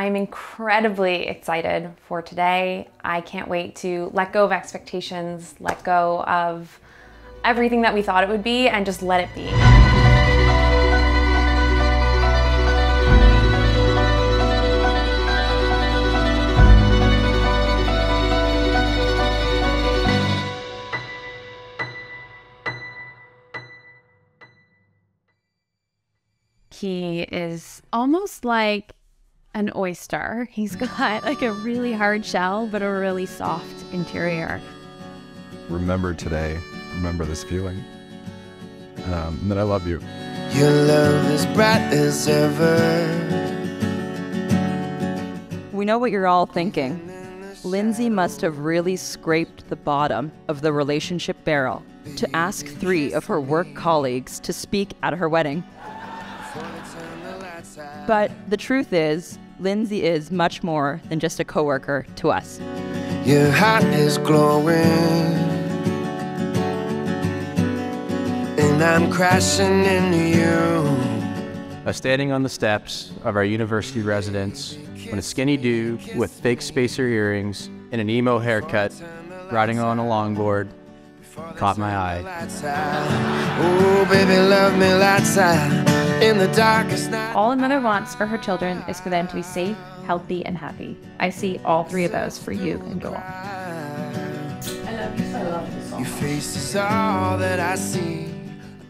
I'm incredibly excited for today. I can't wait to let go of expectations, let go of everything that we thought it would be, and just let it be. He is almost like an oyster. He's got like a really hard shell, but a really soft interior. Remember today, remember this feeling, um, that I love you. Your love is bright as ever. We know what you're all thinking. Lindsey must have really scraped the bottom of the relationship barrel to ask three of her work colleagues to speak at her wedding. But the truth is, Lindsey is much more than just a coworker to us. Your heart is glowing, and I'm crashing into you. I was standing on the steps of our university residence when a skinny dude with fake spacer earrings and an emo haircut riding on a longboard caught my eye. Oh, baby, love me lights out in the darkest night. All a mother wants for her children is for them to be safe, healthy, and happy. I see all three of those for you and Joel. Your face is all that I see.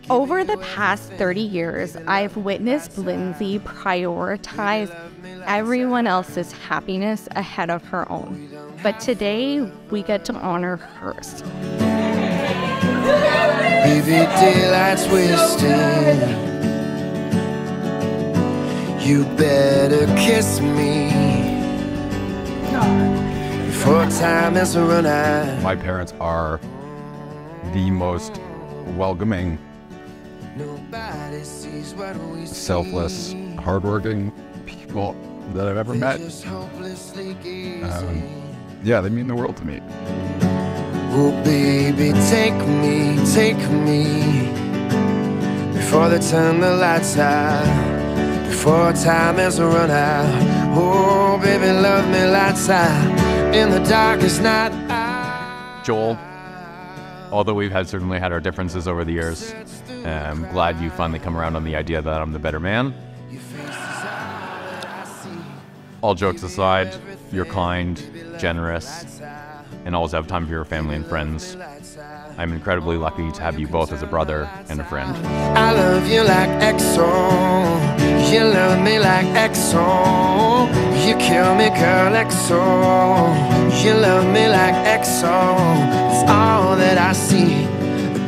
Over the past 30 years, I've witnessed Lindsey prioritize everyone else's happiness ahead of her own. But today, we get to honor hers. Baby, daylight's wasting. You better kiss me before time has run out. My parents are the most welcoming, Nobody sees what we see. selfless, hardworking people that I've ever met. Just hopelessly gazing. Um, yeah, they mean the world to me. Oh, baby, take me, take me before they turn the lights out. Before time has run out. Oh, baby, love me lights out in the darkest night. Joel, although we've had certainly had our differences over the years, I'm glad you finally come around on the idea that I'm the better man. All jokes aside, you're kind, generous, and always have time for your family and friends. I'm incredibly lucky to have you both as a brother and a friend. I love you like XO. You love me like XO. You kill me, girl, XO. You love me like XO. It's all that I see.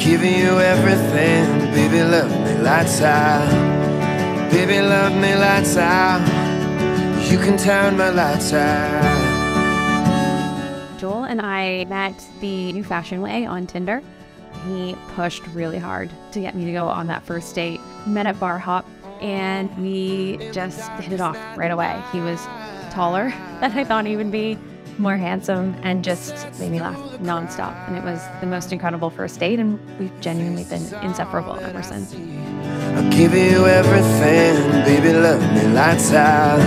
Giving you everything. Baby, love me lights out. Baby, love me lights out. You can turn my lights out. And I met the new fashion way on Tinder. He pushed really hard to get me to go on that first date. Met at Bar Hop and we just hit it off right away. He was taller than I thought he would be, more handsome, and just made me laugh nonstop. And it was the most incredible first date, and we've genuinely been inseparable ever since. I'll give you everything, baby, love me lights out.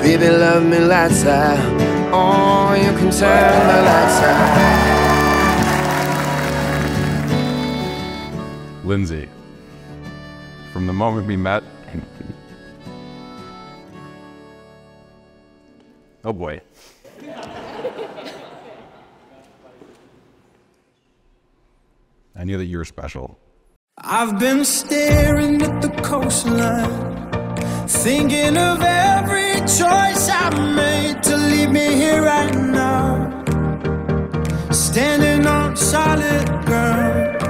Baby, love me lights out. Oh, you can turn the lights out. Lindsey, from the moment we met, oh boy. I knew that you were special. I've been staring at the coastline, thinking of every choice I made to leave me here right now, standing on solid ground.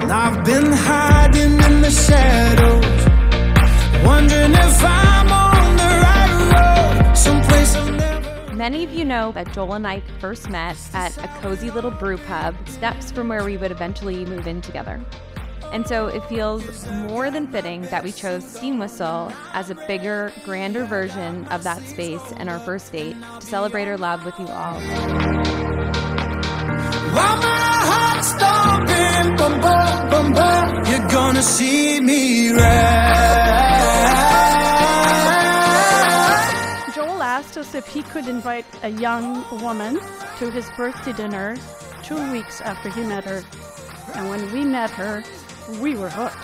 And I've been hiding in the shadows, wondering if I'm on the right road, someplace never. Many of you know that Joel and I first met at a cozy little brew pub, steps from where we would eventually move in together. And so it feels more than fitting that we chose Steam Whistle as a bigger, grander version of that space and our first date to celebrate our love with you all. While my heart's stomping, bum, bum, bum, bum, you're gonna see me right. us if he could invite a young woman to his birthday dinner two weeks after he met her. And when we met her, we were hooked.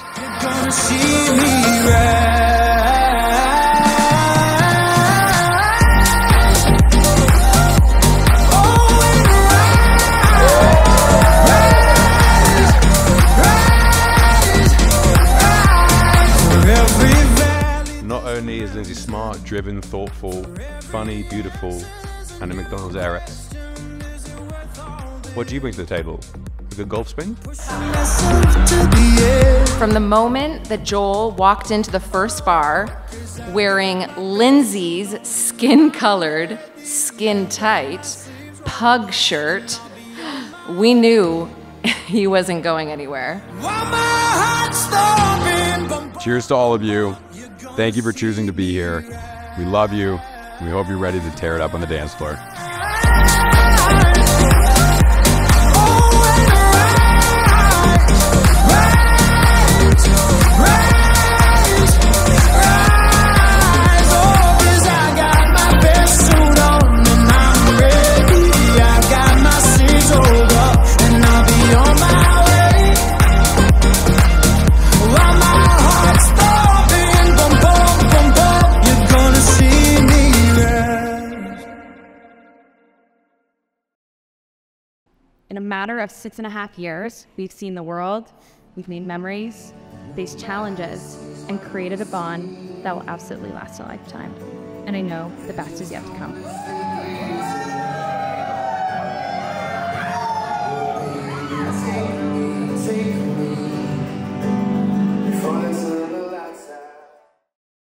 Only is Lindsey smart, driven, thoughtful, funny, beautiful, and a McDonald's heiress, what do you bring to the table? A good golf swing? Myself to the edge. From the moment that Joel walked into the first bar wearing Lindsey's skin colored, skin tight, pug shirt, we knew he wasn't going anywhere. While my heart's stomping, bum- Cheers to all of you. Thank you for choosing to be here. We love you. We hope you're ready to tear it up on the dance floor. In a matter of six and a half years, we've seen the world, we've made memories, faced challenges, and created a bond that will absolutely last a lifetime. And I know the best is yet to come.